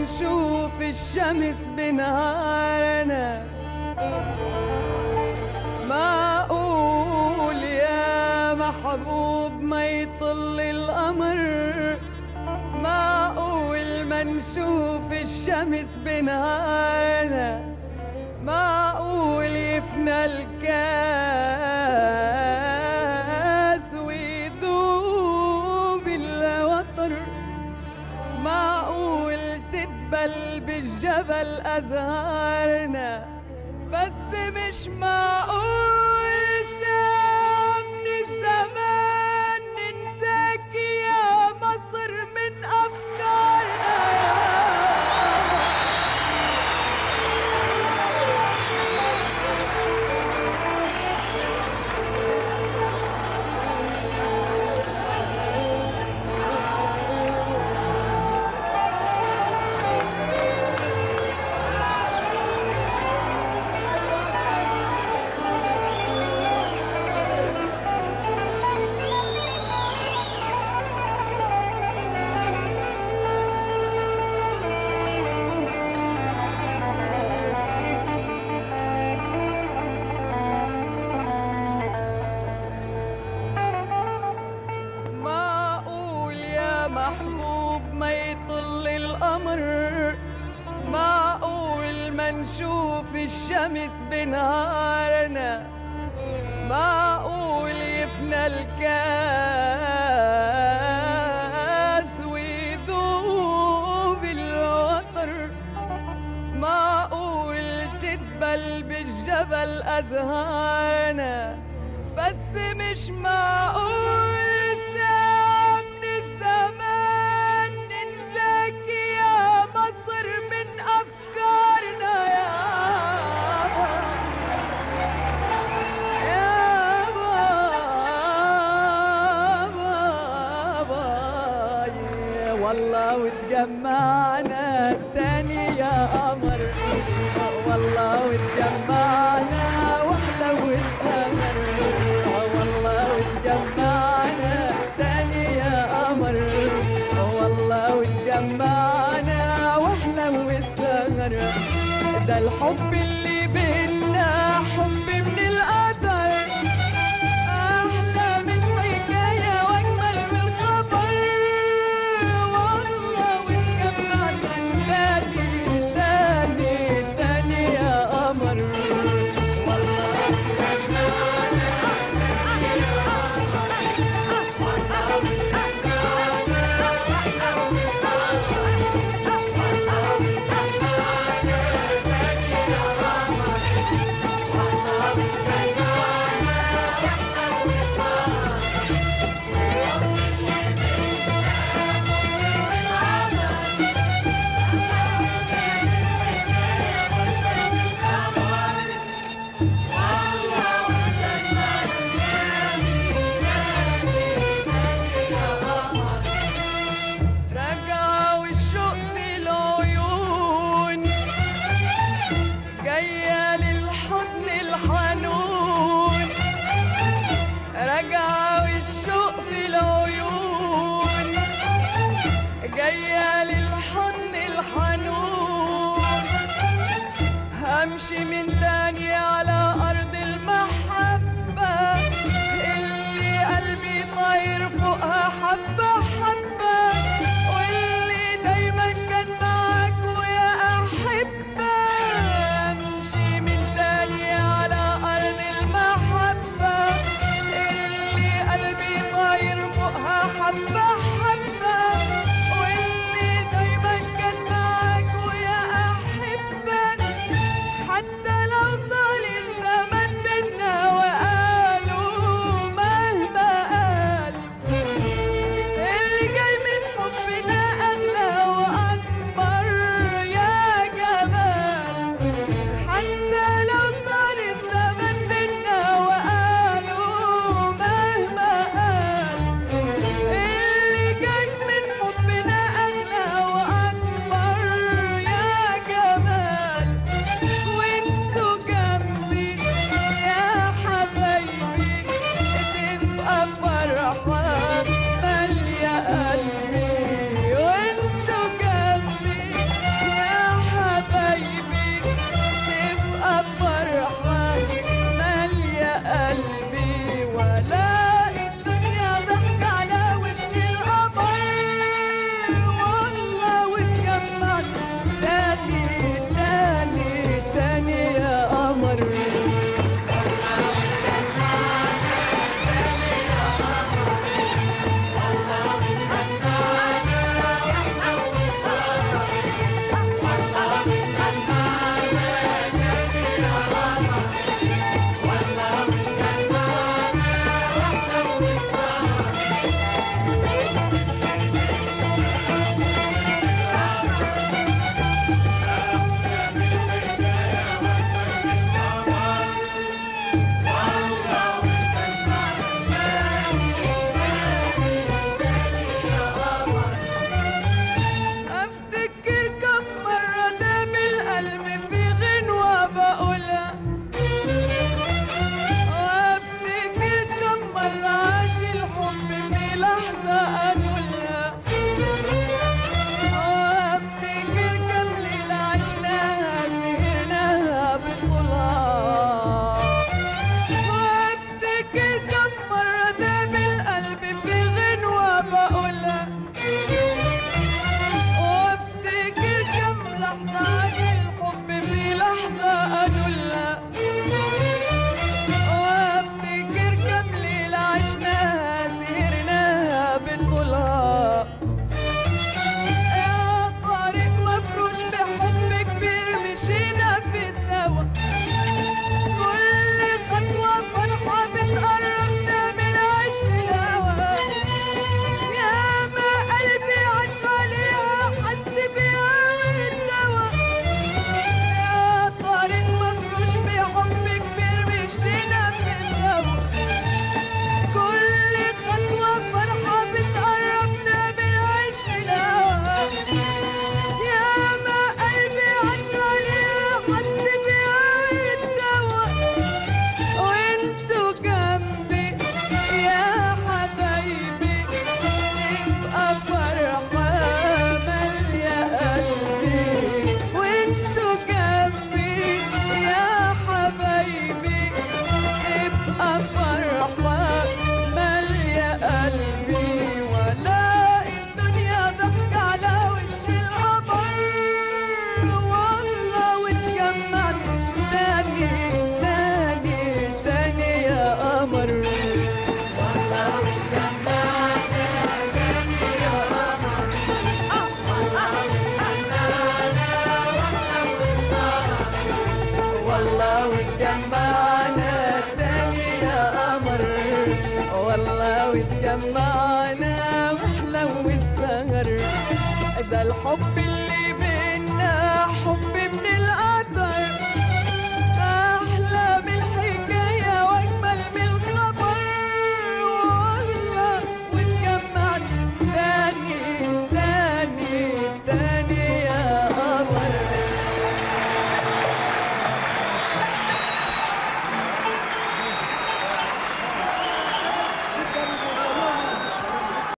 ما نشوف الشمس بنهارنا. معقول يا محبوب ما يطل القمر معقول ما نشوف الشمس بنهارنا. معقول يفنى الكاس بالجبل أزهارنا بس مش معقول. محبوب ما يطل القمر معقول ما نشوف الشمس بنهارنا. معقول يفنى الكاس ويدوب الوتر. معقول تدبل بالجبل أزهارنا. بس مش معقول وتجمعنا تاني يا قمر. والله وتجمعنا واحلى والسمر والله وتجمعنا تاني يا قمر. والله وتجمعنا واحلى والسمر ده الحب اللي بينا جاية للحضن الحنون. رجع والشوق في العيون. جاية للحضن الحنون. همشي من تاني على أرض Bye. وتجمعنا تاني يا قمر والله وتجمعنا واحلى السهر ده الحب